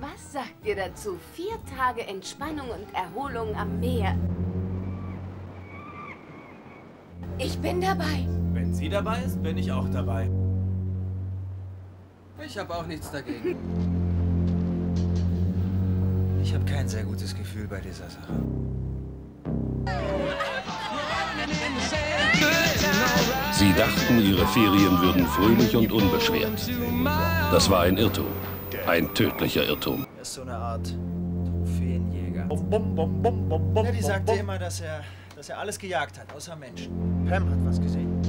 Was sagt ihr dazu? Vier Tage Entspannung und Erholung am Meer. Ich bin dabei. Wenn sie dabei ist, bin ich auch dabei. Ich habe auch nichts dagegen. Ich habe kein sehr gutes Gefühl bei dieser Sache. Sie dachten, ihre Ferien würden fröhlich und unbeschwert. Das war ein Irrtum. Ein tödlicher Irrtum. Er ist so eine Art Trophäenjäger. Bum, bum, bum, bum, bum, Ja, die bum, sagte bum. immer, dass er, dass er alles gejagt hat, außer Menschen. Pam hat was gesehen.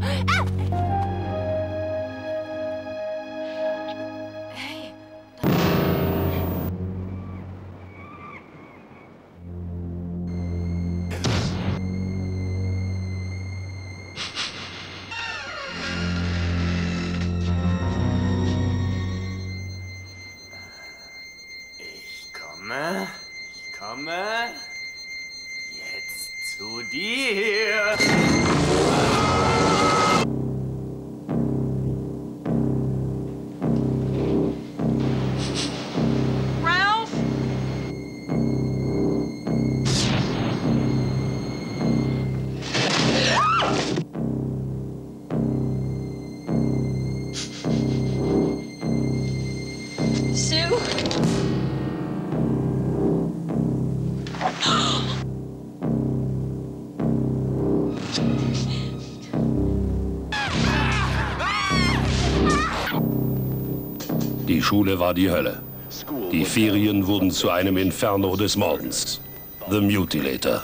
Hey, komme, ich komme jetzt zu dir. Die Schule war die Hölle. Die Ferien wurden zu einem Inferno des Mordens. The Mutilator.